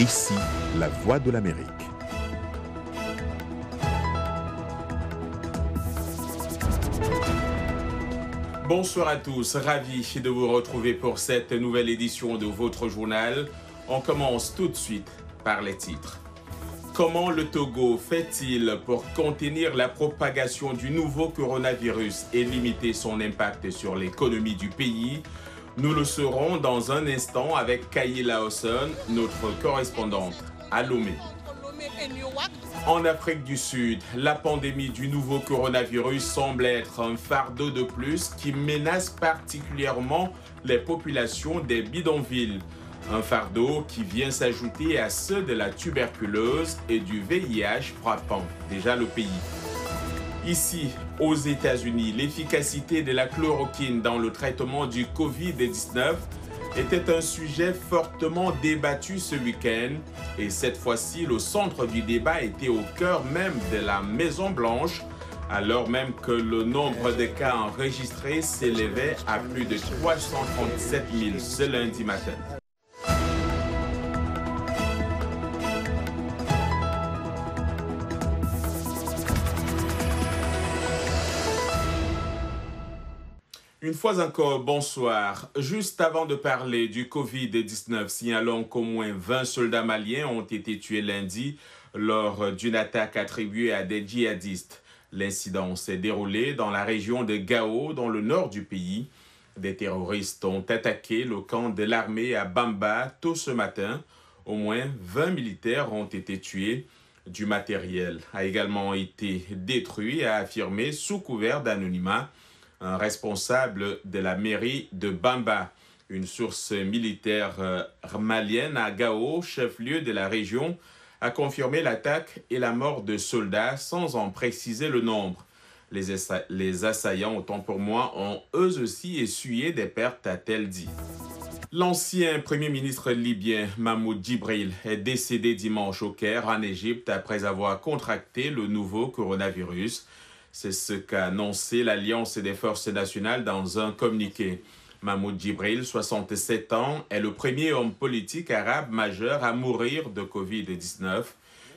Ici, la voix de l'Amérique. Bonsoir à tous, ravi de vous retrouver pour cette nouvelle édition de votre journal. On commence tout de suite par les titres. Comment le Togo fait-il pour contenir la propagation du nouveau coronavirus et limiter son impact sur l'économie du pays? Nous le saurons dans un instant avec Kayi Lawson, notre correspondante à Lomé. En Afrique du Sud, la pandémie du nouveau coronavirus semble être un fardeau de plus qui menace particulièrement les populations des bidonvilles. Un fardeau qui vient s'ajouter à ceux de la tuberculose et du VIH frappant déjà le pays. Ici, aux États-Unis, l'efficacité de la chloroquine dans le traitement du COVID-19 était un sujet fortement débattu ce week-end et cette fois-ci le centre du débat était au cœur même de la Maison Blanche alors même que le nombre de cas enregistrés s'élevait à plus de 337 000 ce lundi matin. Une fois encore, bonsoir. Juste avant de parler du Covid-19, signalons qu'au moins 20 soldats maliens ont été tués lundi lors d'une attaque attribuée à des djihadistes. L'incident s'est déroulé dans la région de Gao, dans le nord du pays. Des terroristes ont attaqué le camp de l'armée à Bamba tôt ce matin. Au moins 20 militaires ont été tués. Du matériel a également été détruit, a affirmé sous couvert d'anonymat un responsable de la mairie de Bamba. Une source militaire euh, malienne à Gao, chef-lieu de la région, a confirmé l'attaque et la mort de soldats sans en préciser le nombre. Les, assaillants, autant pour moi, ont eux aussi essuyé des pertes, a-t-elle dit. L'ancien Premier ministre libyen Mahmoud Djibril est décédé dimanche au Caire, en Égypte, après avoir contracté le nouveau coronavirus. C'est ce qu'a annoncé l'Alliance des forces nationales dans un communiqué. Mahmoud Djibril, 67 ans, est le premier homme politique arabe majeur à mourir de Covid-19.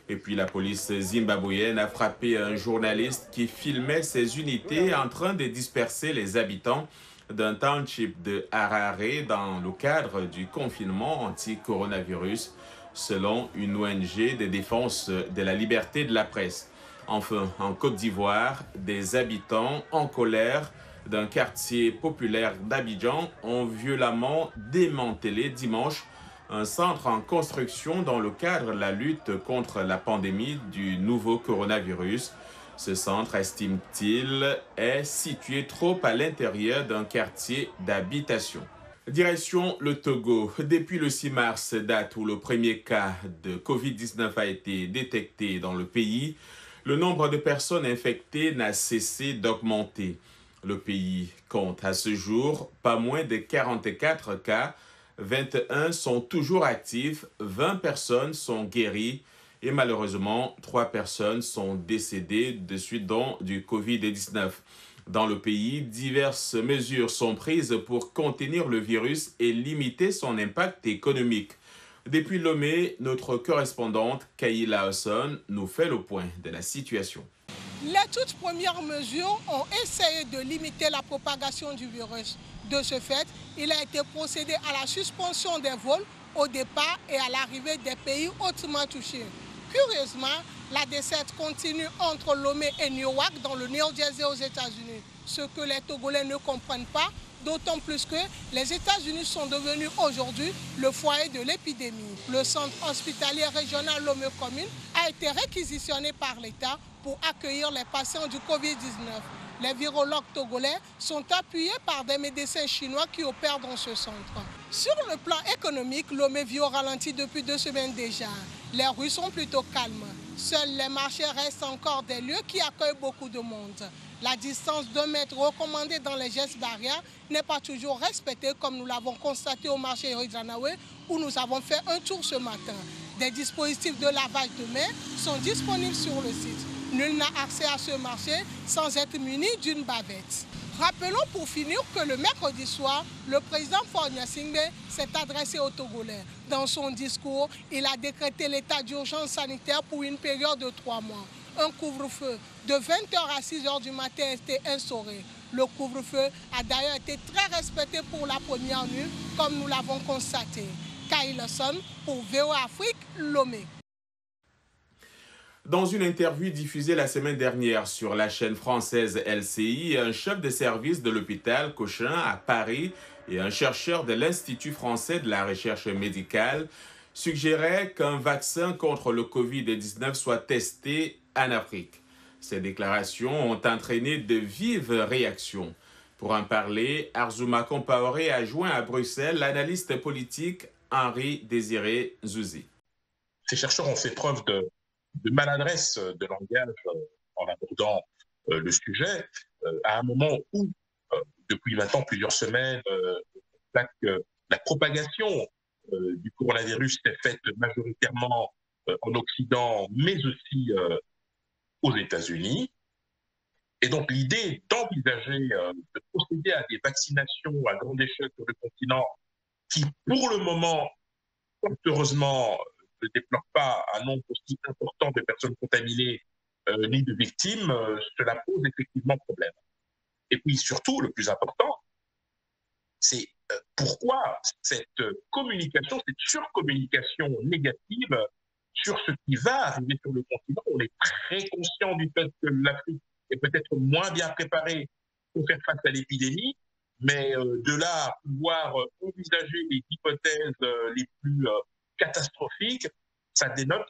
Et puis la police zimbabwéenne a frappé un journaliste qui filmait ses unités en train de disperser les habitants d'un township de Harare dans le cadre du confinement anti-coronavirus, selon une ONG de défense de la liberté de la presse. Enfin, en Côte d'Ivoire, des habitants en colère d'un quartier populaire d'Abidjan ont violemment démantelé dimanche un centre en construction dans le cadre de la lutte contre la pandémie du nouveau coronavirus. Ce centre, estime-t-il, est situé trop à l'intérieur d'un quartier d'habitation. Direction le Togo. Depuis le 6 mars, date où le premier cas de COVID-19 a été détecté dans le pays, le nombre de personnes infectées n'a cessé d'augmenter. Le pays compte à ce jour pas moins de 44 cas, 21 sont toujours actifs, 20 personnes sont guéries et malheureusement 3 personnes sont décédées de suite du Covid-19. Dans le pays, diverses mesures sont prises pour contenir le virus et limiter son impact économique. Depuis Lomé, notre correspondante Kayla Lawson nous fait le point de la situation. Les toutes premières mesures ont essayé de limiter la propagation du virus. De ce fait, il a été procédé à la suspension des vols au départ et à l'arrivée des pays hautement touchés. Curieusement, la desserte continue entre Lomé et Newark dans le New Jersey aux États-Unis. Ce que les Togolais ne comprennent pas, d'autant plus que les États-Unis sont devenus aujourd'hui le foyer de l'épidémie. Le centre hospitalier régional Lomé Commune a été réquisitionné par l'État pour accueillir les patients du Covid-19. Les virologues togolais sont appuyés par des médecins chinois qui opèrent dans ce centre. Sur le plan économique, Lomé vit au depuis deux semaines déjà. Les rues sont plutôt calmes. Seuls les marchés restent encore des lieux qui accueillent beaucoup de monde. La distance d'un mètre recommandée dans les gestes barrières n'est pas toujours respectée comme nous l'avons constaté au marché Hidranawe où nous avons fait un tour ce matin. Des dispositifs de lavage de main sont disponibles sur le site. Nul n'a accès à ce marché sans être muni d'une bavette. Rappelons pour finir que le mercredi soir, le président Fornia Singbe s'est adressé aux Togolais. Dans son discours, il a décrété l'état d'urgence sanitaire pour une période de trois mois. Un couvre-feu de 20h à 6h du matin a été instauré. Le couvre-feu a d'ailleurs été très respecté pour la première nuit, comme nous l'avons constaté. Kyle pour VOA Afrique, Lomé. Dans une interview diffusée la semaine dernière sur la chaîne française LCI, un chef de service de l'hôpital Cochin à Paris et un chercheur de l'Institut français de la recherche médicale suggéraient qu'un vaccin contre le Covid-19 soit testé en Afrique. Ces déclarations ont entraîné de vives réactions. Pour en parler, Arzuma Compaoré a joint à Bruxelles l'analyste politique Henri Désiré Zouzi. Ces chercheurs ont fait preuve de maladresse de langage euh, en abordant euh, le sujet, euh, à un moment où, depuis maintenant plusieurs semaines, la propagation du coronavirus s'est faite majoritairement en Occident, mais aussi aux États-Unis. Et donc l'idée d'envisager de procéder à des vaccinations à grande échelle sur le continent, qui pour le moment, heureusement, ne déplore pas un nombre aussi important de personnes contaminées euh, ni de victimes, euh, cela pose effectivement problème. Et puis surtout, le plus important, c'est euh, pourquoi cette communication, cette surcommunication négative sur ce qui va arriver sur le continent. On est très conscient du fait que l'Afrique est peut-être moins bien préparée pour faire face à l'épidémie, mais de là pouvoir envisager les hypothèses les plus catastrophique, ça dénote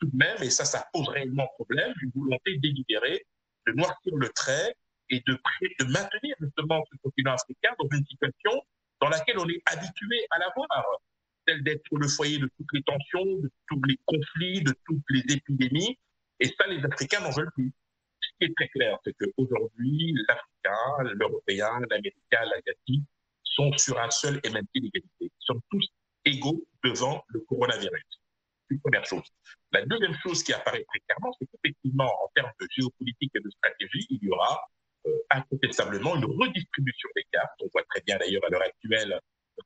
tout de même, et ça, ça pose réellement problème, une volonté délibérée de noircir le trait et de, de maintenir justement ce continent africain dans une situation dans laquelle on est habitué à l'avoir, celle d'être le foyer de toutes les tensions, de tous les conflits, de toutes les épidémies. Et ça, les Africains n'en veulent plus. Ce qui est très clair, c'est qu'aujourd'hui, l'Africain, l'Européen, l'Américain, l'Asiatique sont sur un seul et même pied d'égalité. Ils sont tous égaux devant le coronavirus. Une première chose. La deuxième chose qui apparaît très clairement, c'est qu'effectivement, en termes de géopolitique et de stratégie, il y aura euh, incontestablement une redistribution des cartes. On voit très bien d'ailleurs à l'heure actuelle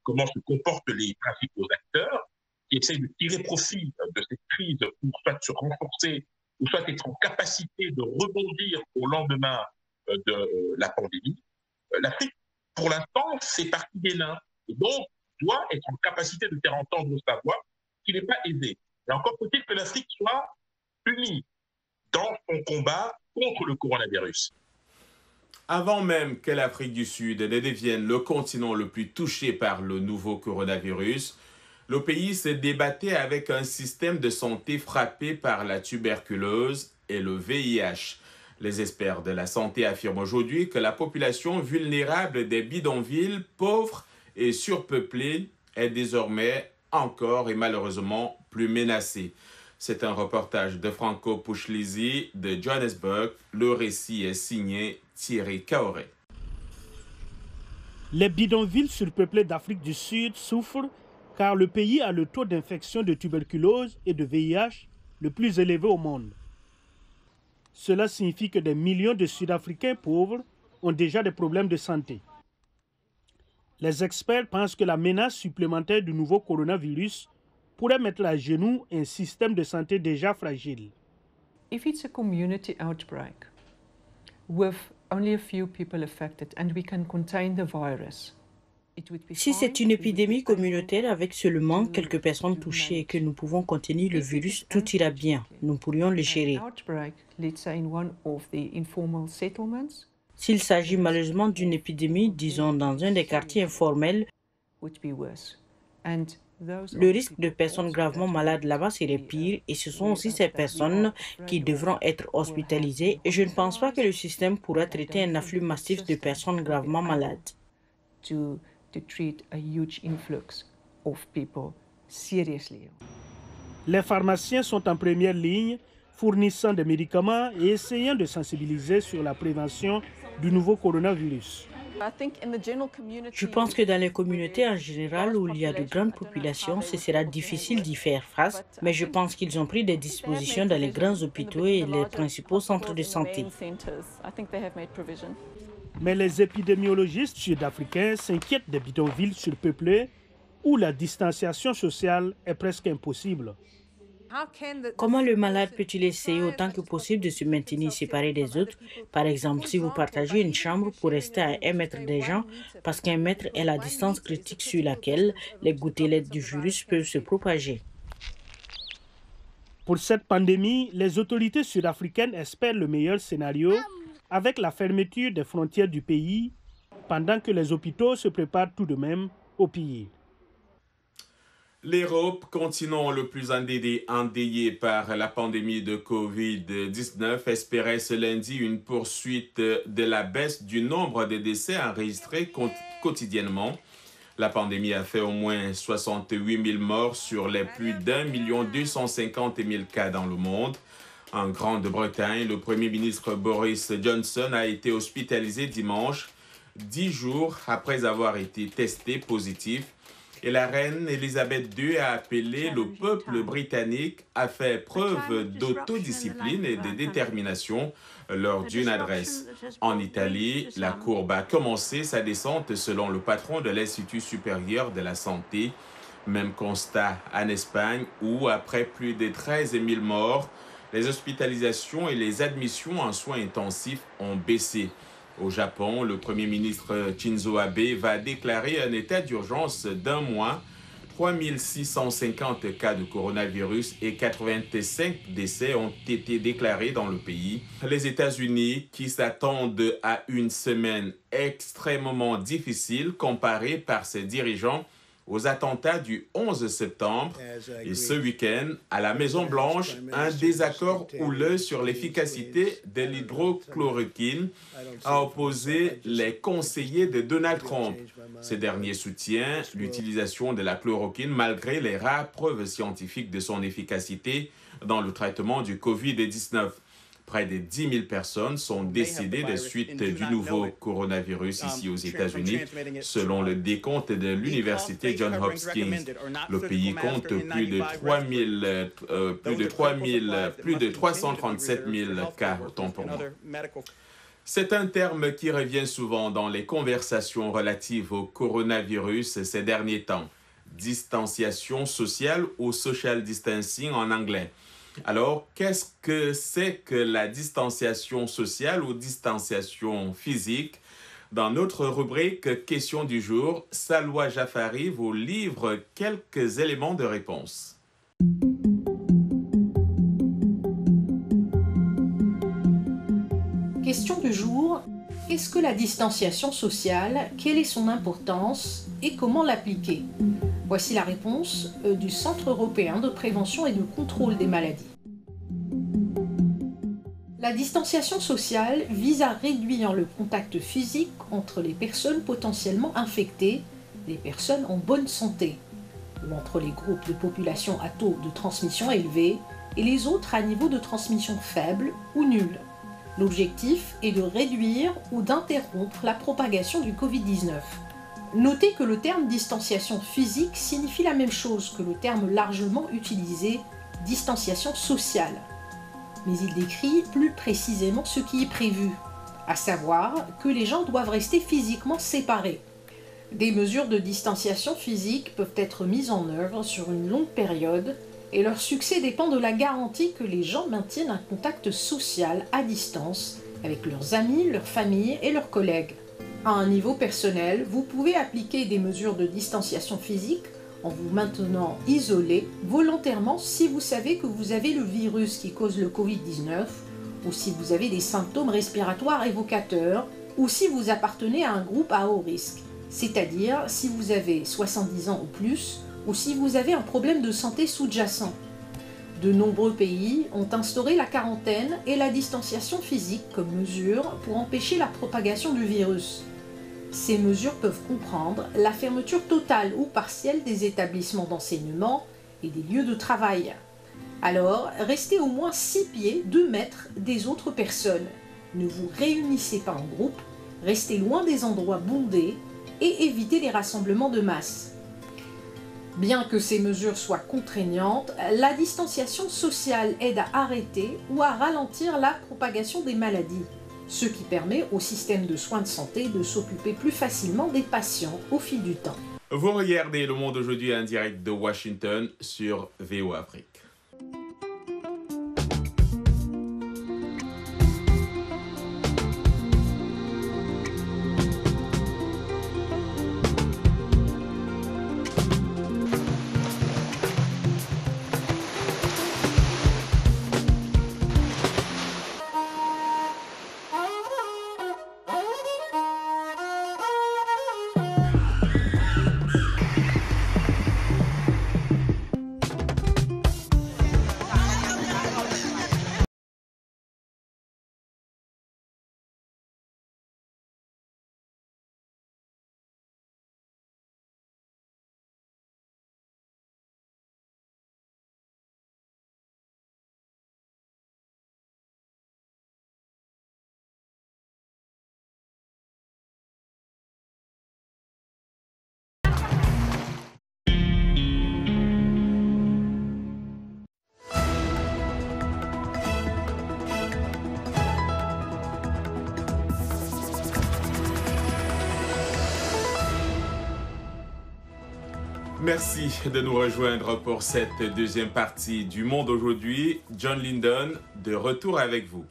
comment se comportent les principaux acteurs qui essayent de tirer profit euh, de cette crise pour soit se renforcer ou soit être en capacité de rebondir au lendemain de la pandémie. L'Afrique, pour l'instant, fait partie des nains. Et donc, doit être en capacité de faire entendre sa voix, qui n'est pas aisée. Et encore faut-il que l'Afrique soit unie dans son combat contre le coronavirus. Avant même que l'Afrique du Sud ne devienne le continent le plus touché par le nouveau coronavirus, le pays se débattait avec un système de santé frappé par la tuberculose et le VIH. Les experts de la santé affirment aujourd'hui que la population vulnérable des bidonvilles pauvres et surpeuplée est désormais encore et malheureusement plus menacée. C'est un reportage de Franco Puchlisi de Johannesburg. Le récit est signé Thierry Kaoré. Les bidonvilles surpeuplées d'Afrique du Sud souffrent car le pays a le taux d'infection de tuberculose et de VIH le plus élevé au monde. Cela signifie que des millions de Sud-Africains pauvres ont déjà des problèmes de santé. Les experts pensent que la menace supplémentaire du nouveau coronavirus pourrait mettre à genoux un système de santé déjà fragile. If it's a community outbreak with only a few people affected and we can contain the virus, si c'est une épidémie communautaire avec seulement quelques personnes touchées et que nous pouvons contenir le virus, tout ira bien. Nous pourrions le gérer. S'il s'agit malheureusement d'une épidémie, disons dans un des quartiers informels, le risque de personnes gravement malades là-bas serait pire et ce sont aussi ces personnes qui devront être hospitalisées et je ne pense pas que le système pourra traiter un afflux massif de personnes gravement malades. Les pharmaciens sont en première ligne fournissant des médicaments et essayant de sensibiliser sur la prévention du nouveau coronavirus. Je pense que dans les communautés en général où il y a de grandes populations, ce sera difficile d'y faire face, mais je pense qu'ils ont pris des dispositions dans les grands hôpitaux et les principaux centres de santé. Mais les épidémiologistes sud-africains s'inquiètent des bidonvilles surpeuplés où la distanciation sociale est presque impossible. Comment le malade peut-il essayer autant que possible de se maintenir séparé des autres? Par exemple, si vous partagez une chambre pour rester à un mètre des gens, parce qu'un mètre est la distance critique sur laquelle les gouttelettes du virus peuvent se propager. Pour cette pandémie, les autorités sud-africaines espèrent le meilleur scénario avec la fermeture des frontières du pays, pendant que les hôpitaux se préparent tout de même au pire. L'Europe, continent le plus endeuillé par la pandémie de COVID-19, espérait ce lundi une poursuite de la baisse du nombre de décès enregistrés quotidiennement. La pandémie a fait au moins 68 000 morts sur les plus d'un million 250 000 cas dans le monde. En Grande-Bretagne, le Premier ministre Boris Johnson a été hospitalisé dimanche, dix jours après avoir été testé positif et la reine Elisabeth II a appelé le peuple britannique à faire preuve d'autodiscipline et de détermination lors d'une adresse. En Italie, la courbe a commencé sa descente selon le patron de l'Institut supérieur de la santé. Même constat en Espagne où, après plus de 13 000 morts, les hospitalisations et les admissions en soins intensifs ont baissé. Au Japon, le Premier ministre Shinzo Abe va déclarer un état d'urgence d'un mois. 3650 cas de coronavirus et 85 décès ont été déclarés dans le pays. Les États-Unis, qui s'attendent à une semaine extrêmement difficile comparée par ses dirigeants, aux attentats du 11 septembre et ce week-end, à la Maison-Blanche, un désaccord houleux sur l'efficacité de l'hydrochloroquine a opposé les conseillers de Donald Trump. Ce dernier soutient l'utilisation de la chloroquine malgré les rares preuves scientifiques de son efficacité dans le traitement du COVID-19. Près de 10 000 personnes sont décédées de suite du nouveau coronavirus ici aux États-Unis, selon le décompte de l'université Johns Hopkins. Le pays compte plus de 3 000, plus de 3 000, plus de 337 000 cas autant pour moi. C'est un terme qui revient souvent dans les conversations relatives au coronavirus ces derniers temps. Distanciation sociale ou social distancing en anglais. Alors, qu'est-ce que c'est que la distanciation sociale ou distanciation physique? Dans notre rubrique Question du jour, Salwa Jafari vous livre quelques éléments de réponse. Question du jour. Qu'est-ce que la distanciation sociale Quelle est son importance Et comment l'appliquer? Voici la réponse euh, du Centre européen de prévention et de contrôle des maladies. La distanciation sociale vise à réduire le contact physique entre les personnes potentiellement infectées, les personnes en bonne santé, ou entre les groupes de population à taux de transmission élevé et les autres à niveau de transmission faible ou nul. L'objectif est de réduire ou d'interrompre la propagation du Covid-19. Notez que le terme distanciation physique signifie la même chose que le terme largement utilisé distanciation sociale. Mais il décrit plus précisément ce qui est prévu, à savoir que les gens doivent rester physiquement séparés. Des mesures de distanciation physique peuvent être mises en œuvre sur une longue période et leur succès dépend de la garantie que les gens maintiennent un contact social à distance avec leurs amis, leurs familles et leurs collègues. À un niveau personnel, vous pouvez appliquer des mesures de distanciation physique en vous maintenant isolé volontairement si vous savez que vous avez le virus qui cause le Covid-19 ou si vous avez des symptômes respiratoires évocateurs ou si vous appartenez à un groupe à haut risque, c'est-à-dire si vous avez 70 ans ou plus ou si vous avez un problème de santé sous-jacent. De nombreux pays ont instauré la quarantaine et la distanciation physique comme mesure pour empêcher la propagation du virus. Ces mesures peuvent comprendre la fermeture totale ou partielle des établissements d'enseignement et des lieux de travail. Alors, restez au moins 6 pieds, 2 mètres des autres personnes. Ne vous réunissez pas en groupe, restez loin des endroits bondés et évitez les rassemblements de masse. Bien que ces mesures soient contraignantes, la distanciation sociale aide à arrêter ou à ralentir la propagation des maladies. Ce qui permet au système de soins de santé de s'occuper plus facilement des patients au fil du temps. Vous regardez Le Monde aujourd'hui en direct de Washington sur VO Afrique. Merci de nous rejoindre pour cette deuxième partie du Monde aujourd'hui. John Lyndon, de retour avec vous.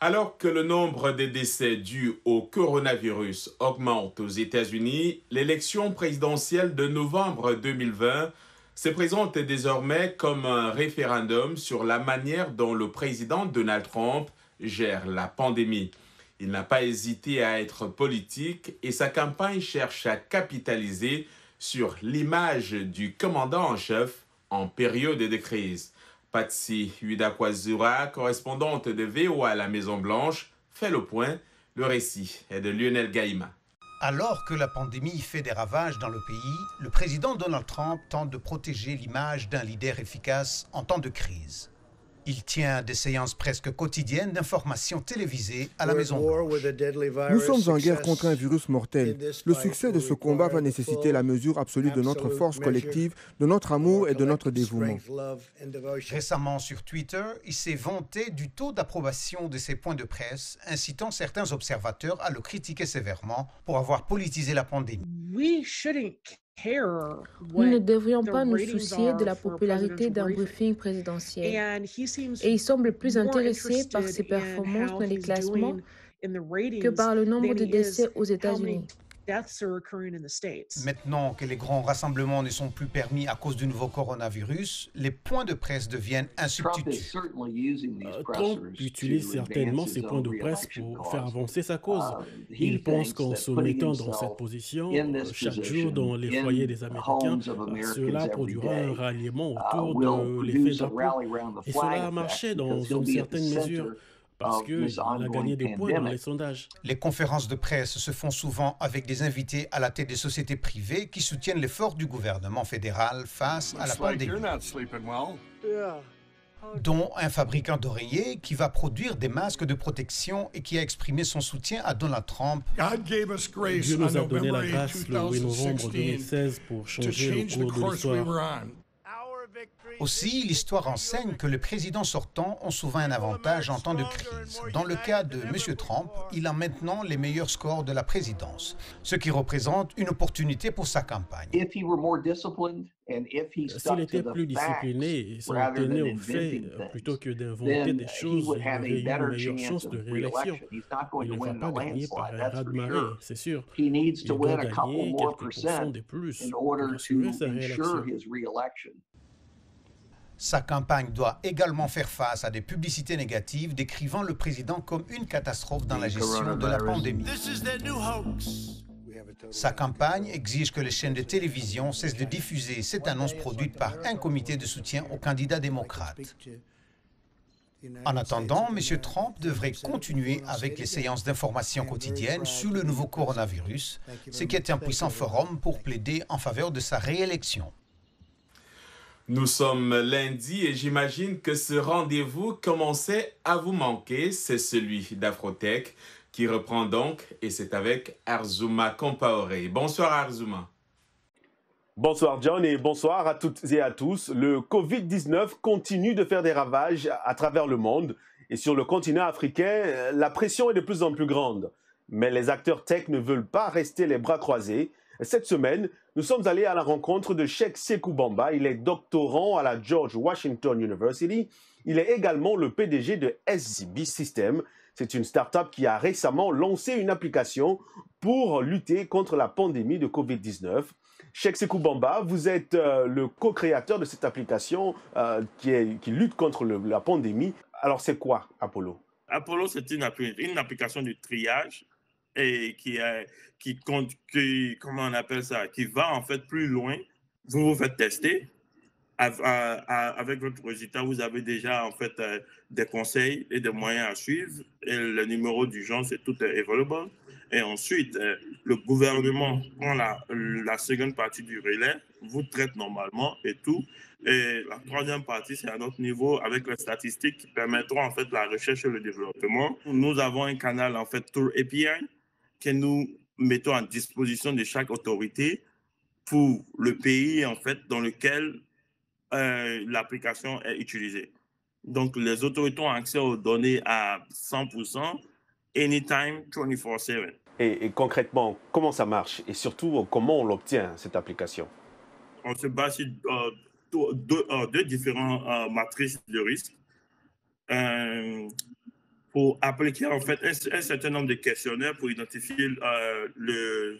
Alors que le nombre de décès dus au coronavirus augmente aux États-Unis, l'élection présidentielle de novembre 2020 se présente désormais comme un référendum sur la manière dont le président Donald Trump gère la pandémie. Il n'a pas hésité à être politique et sa campagne cherche à capitaliser sur l'image du commandant en chef en période de crise. Patsy Huidakwazura, correspondante de VOA à la Maison-Blanche, fait le point. Le récit est de Lionel Gaïma. Alors que la pandémie fait des ravages dans le pays, le président Donald Trump tente de protéger l'image d'un leader efficace en temps de crise. Il tient des séances presque quotidiennes d'informations télévisées à la Maison Nous sommes en guerre contre un virus mortel. Le succès de ce combat va nécessiter la mesure absolue de notre force collective, de notre amour et de notre dévouement. Récemment sur Twitter, il s'est vanté du taux d'approbation de ses points de presse, incitant certains observateurs à le critiquer sévèrement pour avoir politisé la pandémie. Nous ne devrions pas nous soucier de la popularité d'un briefing présidentiel. Et il semble plus intéressé par ses performances dans les classements que par le nombre de décès aux États-Unis. Maintenant que les grands rassemblements ne sont plus permis à cause du nouveau coronavirus, les points de presse deviennent un substitut. Euh, Trump utilise certainement ces points de presse pour faire avancer sa cause. Uh, Il pense qu'en se mettant dans cette position, chaque jour dans les foyers des Américains, cela produira un ralliement uh, autour de l'effet drapeau. Et cela a marché dans une certaine mesure parce qu'il a gagné des points dans les sondages. Les conférences de presse se font souvent avec des invités à la tête des sociétés privées qui soutiennent l'effort du gouvernement fédéral face à la pandémie dont un fabricant d'oreillers qui va produire des masques de protection et qui a exprimé son soutien à Donald Trump. Dieu nous a donné la grâce le 8 novembre 2016 pour changer le cours de l'histoire. Aussi, l'histoire enseigne que les présidents sortants ont souvent un avantage en temps de crise. Dans le cas de M. Trump, il a maintenant les meilleurs scores de la présidence, ce qui représente une opportunité pour sa campagne. S'il était plus discipliné et s'en tenait aux faits plutôt que d'inventer des choses, il aurait eu une meilleure chance de réélection. Il ne va pas gagner par un raz-de-marée, c'est sûr. Il doit gagner quelques pourcents de plus pour assurer sa réélection. Sa campagne doit également faire face à des publicités négatives décrivant le président comme une catastrophe dans la gestion de la pandémie. Sa campagne exige que les chaînes de télévision cessent de diffuser cette annonce produite par un comité de soutien aux candidats démocrates. En attendant, M. Trump devrait continuer avec les séances d'information quotidiennes sur le nouveau coronavirus, ce qui est un puissant forum pour plaider en faveur de sa réélection. Nous sommes lundi et j'imagine que ce rendez-vous commençait à vous manquer. C'est celui d'Afrotech qui reprend donc et c'est avec Arzuma Compaore. Bonsoir Arzuma. Bonsoir John et bonsoir à toutes et à tous. Le Covid-19 continue de faire des ravages à travers le monde Et sur le continent africain, la pression est de plus en plus grande. Mais les acteurs tech ne veulent pas rester les bras croisés. Cette semaine, nous sommes allés à la rencontre de Sheikh Sekou Bamba. Il est doctorant à la George Washington University. Il est également le PDG de SCB System. C'est une start-up qui a récemment lancé une application pour lutter contre la pandémie de Covid-19. Sheikh Sekou Bamba, vous êtes euh, le co-créateur de cette application euh, qui, lutte contre la pandémie. Alors, c'est quoi Apollo? Apollo, c'est une, application de triage et qui, est, qui, qui, comment on appelle ça, qui va en fait plus loin. Vous vous faites tester. Avec votre résultat, vous avez déjà en fait euh, des conseils et des moyens à suivre. Et le numéro d'urgence, c'est tout available. Et ensuite, euh, le gouvernement prend la, la seconde partie du relais, vous traite normalement et tout. Et la troisième partie, c'est à notre niveau avec les statistiques qui permettront en fait la recherche et le développement. Nous avons un canal en fait Tour API que nous mettons à disposition de chaque autorité pour le pays en fait dans lequel euh, l'application est utilisée. Donc les autorités ont accès aux données à 100%, anytime, 24/7. Et, concrètement, comment ça marche? Et surtout comment on l'obtient cette application? On se base sur euh, deux, euh, deux, différentes matrices de risque pour appliquer en fait un, certain nombre de questionnaires pour identifier euh,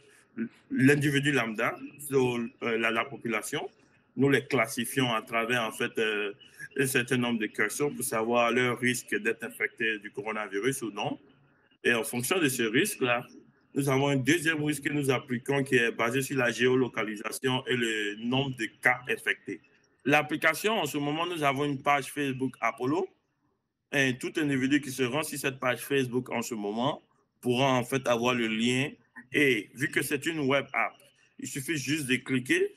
l'individu lambda sur euh, la, population. Nous les classifions à travers en fait euh, un certain nombre de questions pour savoir leur risque d'être infecté du coronavirus ou non. Et en fonction de ce risque-là, nous avons un deuxième risque que nous appliquons qui est basé sur la géolocalisation et le nombre de cas infectés. L'application, en ce moment, nous avons une page Facebook Apollo tout individu qui se rend sur cette page Facebook en ce moment pourra en fait avoir le lien. Et vu que c'est une web app, il suffit juste de cliquer.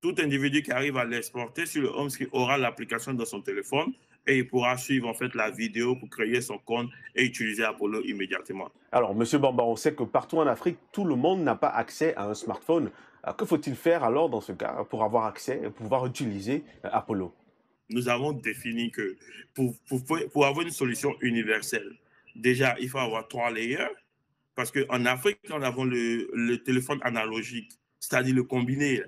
Tout individu qui arrive à l'exporter sur le home screen aura l'application dans son téléphone et il pourra suivre en fait la vidéo pour créer son compte et utiliser Apollo immédiatement. Alors, Monsieur Bamba, on sait que partout en Afrique, tout le monde n'a pas accès à un smartphone. Euh, que faut-il faire alors dans ce cas pour avoir accès et pouvoir utiliser euh, Apollo? Nous avons défini que pour, pour, avoir une solution universelle, déjà, il faut avoir trois layers. Parce qu'en Afrique, nous avons le, le téléphone analogique, c'est-à-dire le combiné.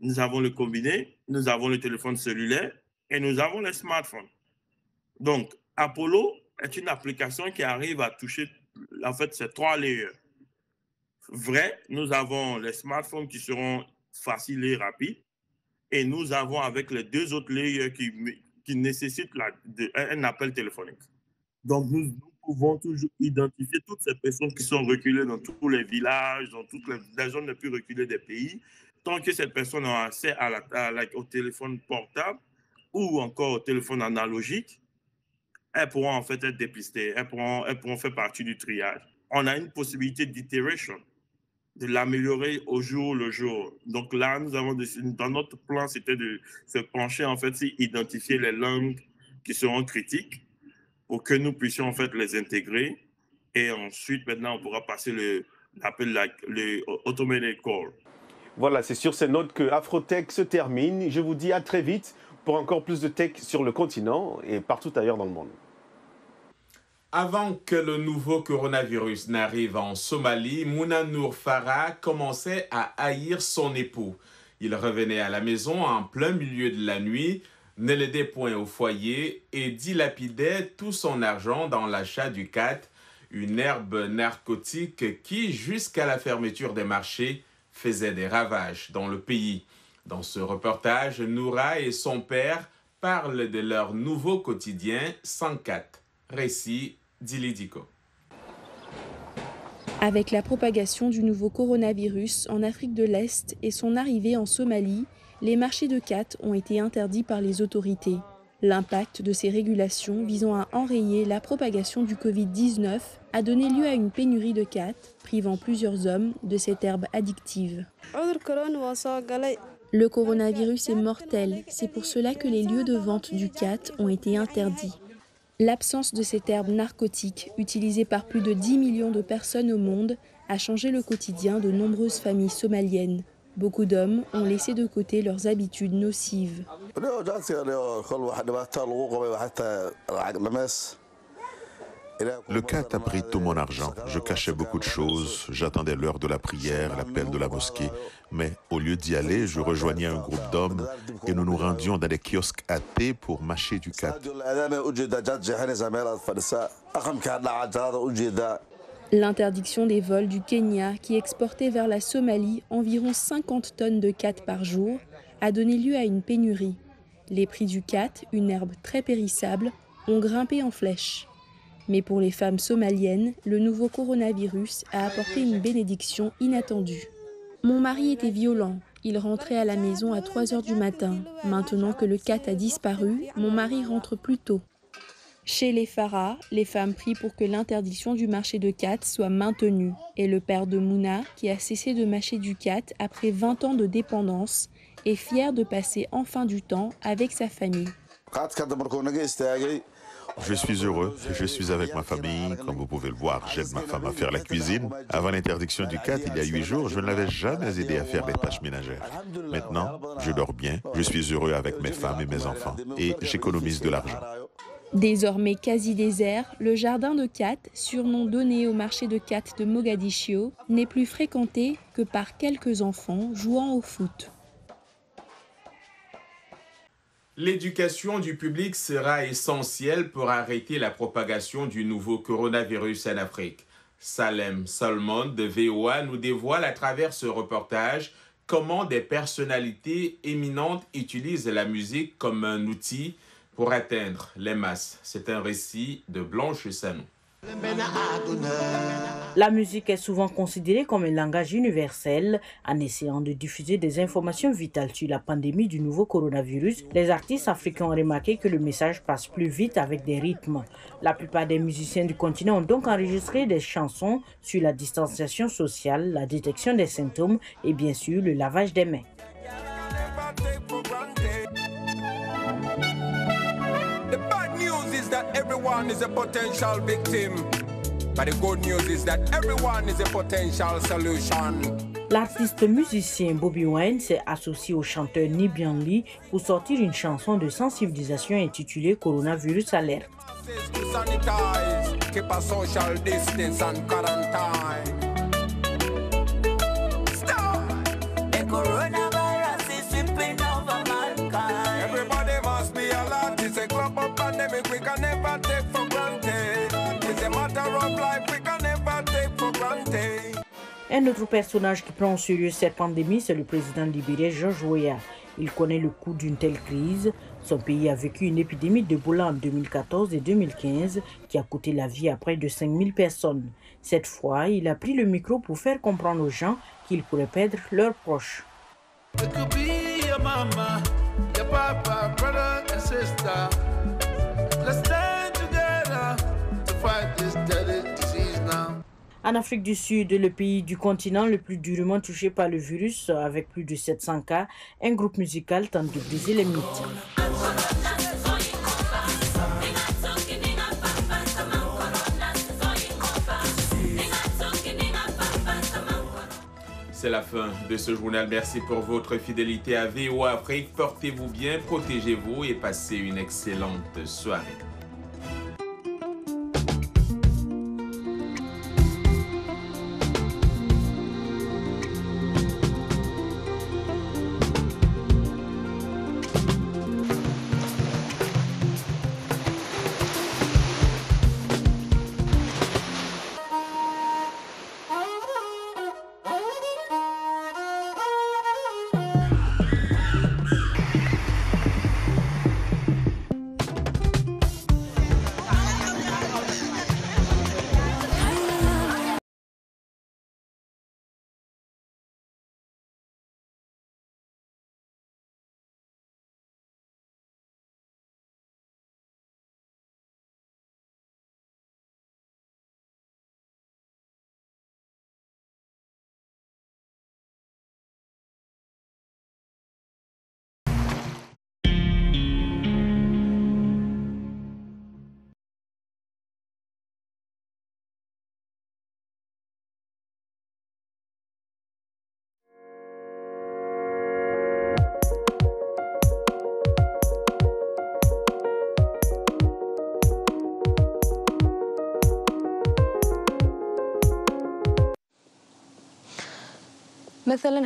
Nous avons le combiné, nous avons le téléphone cellulaire et nous avons le smartphone. Donc, Apollo est une application qui arrive à toucher en fait ces trois layers. Vrai, nous avons les smartphones qui seront faciles et rapides. Et nous avons avec les deux autres layers qui, nécessitent un appel téléphonique. Donc, nous, pouvons toujours identifier toutes ces personnes qui sont reculées dans tous les villages, dans toutes les, zones les plus reculées des pays. Tant que cette personne a accès au téléphone portable ou encore au téléphone analogique, elles pourront en fait être dépistées, elles pourront, faire partie du triage. On a une possibilité d'iteration de l'améliorer au jour le jour. Donc là, nous avons dans notre plan, c'était de se pencher en fait, identifier les langues qui seront critiques pour que nous puissions en fait les intégrer. Et ensuite, maintenant, on pourra passer le, l'appel, le automated call. Voilà, c'est sur ces notes que Afrotech se termine. Je vous dis à très vite pour encore plus de tech sur le continent et partout ailleurs dans le monde. Avant que le nouveau coronavirus n'arrive en Somalie, Mouna Nour Farah commençait à haïr son époux. Il revenait à la maison en plein milieu de la nuit, ne l'aidait point au foyer et dilapidait tout son argent dans l'achat du cat, une herbe narcotique qui, jusqu'à la fermeture des marchés, faisait des ravages dans le pays. Dans ce reportage, Noura et son père parlent de leur nouveau quotidien sans cat. Récit avec la propagation du nouveau coronavirus en Afrique de l'Est et son arrivée en Somalie, les marchés de cat ont été interdits par les autorités. L'impact de ces régulations visant à enrayer la propagation du Covid-19 a donné lieu à une pénurie de cat, privant plusieurs hommes de cette herbe addictive. Le coronavirus est mortel, c'est pour cela que les lieux de vente du cat ont été interdits. L'absence de cette herbe narcotique, utilisée par plus de 10 millions de personnes au monde, a changé le quotidien de nombreuses familles somaliennes. Beaucoup d'hommes ont laissé de côté leurs habitudes nocives. Le CAT a pris tout mon argent. Je cachais beaucoup de choses. J'attendais l'heure de la prière, l'appel de la mosquée. Mais au lieu d'y aller, je rejoignais un groupe d'hommes et nous nous rendions dans des kiosques athées pour mâcher du CAT. L'interdiction des vols du Kenya, qui exportait vers la Somalie environ 50 tonnes de cat par jour, a donné lieu à une pénurie. Les prix du cat, une herbe très périssable, ont grimpé en flèche. Mais pour les femmes somaliennes, le nouveau coronavirus a apporté une bénédiction inattendue. Mon mari était violent. Il rentrait à la maison à 3 heures du matin. Maintenant que le cat a disparu, mon mari rentre plus tôt. Chez les Farah, les femmes prient pour que l'interdiction du marché de cat soit maintenue. Et le père de Mouna, qui a cessé de mâcher du cat après 20 ans de dépendance, est fier de passer enfin du temps avec sa famille. Je suis heureux, je suis avec ma famille. Comme vous pouvez le voir, j'aide ma femme à faire la cuisine. Avant l'interdiction du CAT, il y a huit jours, je ne l'avais jamais aidé à faire les tâches ménagères. Maintenant, je dors bien, je suis heureux avec mes femmes et mes enfants et j'économise de l'argent. Désormais quasi désert, le jardin de Kat, surnom donné au marché de Kat de Mogadiscio, n'est plus fréquenté que par quelques enfants jouant au foot. L'éducation du public sera essentielle pour arrêter la propagation du nouveau coronavirus en Afrique. Salem Salmon de VOA nous dévoile à travers ce reportage comment des personnalités éminentes utilisent la musique comme un outil pour atteindre les masses. C'est un récit de Blanche Sanou. La musique est souvent considérée comme un langage universel. En essayant de diffuser des informations vitales sur la pandémie du nouveau coronavirus, les artistes africains ont remarqué que le message passe plus vite avec des rythmes. La plupart des musiciens du continent ont donc enregistré des chansons sur la distanciation sociale, la détection des symptômes et bien sûr le lavage des mains. Everyone is a potential victim. But the good news is that everyone is a potential solution. L'artiste musicien Bobby Wine s'est associé au chanteur Nibian Lee pour sortir une chanson de sensibilisation intitulée Coronavirus Alert. Stop. Un autre personnage qui prend au sérieux cette pandémie, c'est le président libéré George Weah. Il connaît le coût d'une telle crise. Son pays a vécu une épidémie d'Ebola en 2014 et 2015 qui a coûté la vie à près de 5000 personnes. Cette fois, il a pris le micro pour faire comprendre aux gens qu'ils pourraient perdre leurs proches. En Afrique du Sud, le pays du continent le plus durement touché par le virus, avec plus de 700 cas, un groupe musical tente de briser les mythes. C'est la fin de ce journal. Merci pour votre fidélité à VOA Afrique. Portez-vous bien, protégez-vous et passez une excellente soirée. مثلا